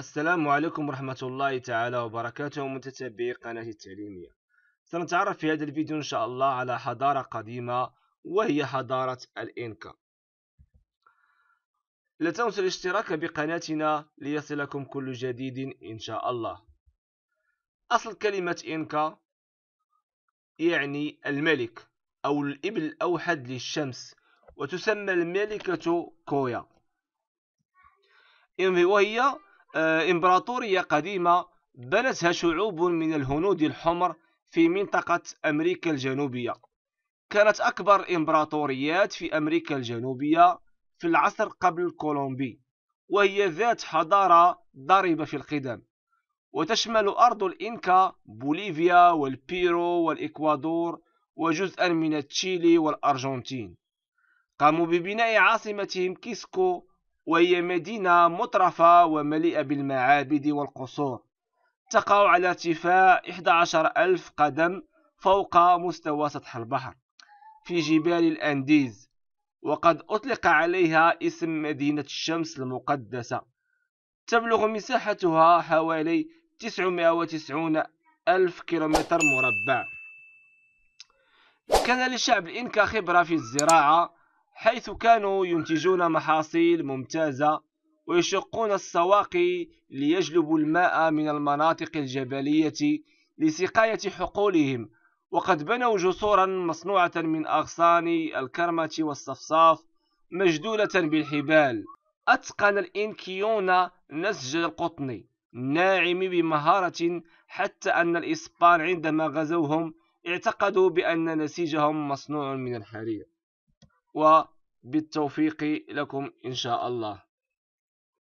السلام عليكم ورحمة الله تعالى وبركاته متتبعي قناة التعليمية. سنتعرف في هذا الفيديو إن شاء الله على حضارة قديمة وهي حضارة الإنكا. لا تنسوا الاشتراك بقناتنا ليصلكم كل جديد إن شاء الله. أصل كلمة إنكا يعني الملك أو الإبل الأوحد للشمس وتسمى الملكة كويا. وهي إمبراطورية قديمة بنتها شعوب من الهنود الحمر في منطقة أمريكا الجنوبية. كانت أكبر إمبراطوريات في أمريكا الجنوبية في العصر قبل الكولومبي وهي ذات حضارة ضاربة في القدم. وتشمل أرض الإنكا بوليفيا والبيرو والإكوادور وجزءا من تشيلي والأرجنتين. قاموا ببناء عاصمتهم كيسكو وهي مدينة مترفة ومليئة بالمعابد والقصور. تقع على ارتفاع 11 ألف قدم فوق مستوى سطح البحر في جبال الأنديز وقد أطلق عليها اسم مدينة الشمس المقدسة. تبلغ مساحتها حوالي 990 ألف كيلومتر مربع. كان للشعب الإنكا خبرة في الزراعة حيث كانوا ينتجون محاصيل ممتازة ويشقون السواقي ليجلبوا الماء من المناطق الجبلية لسقاية حقولهم. وقد بنوا جسورا مصنوعة من أغصان الكرمة والصفصاف مجدولة بالحبال. أتقن الإنكيون نسج القطن الناعم بمهارة حتى أن الإسبان عندما غزوهم اعتقدوا بأن نسيجهم مصنوع من الحرير. وبالتوفيق لكم إن شاء الله.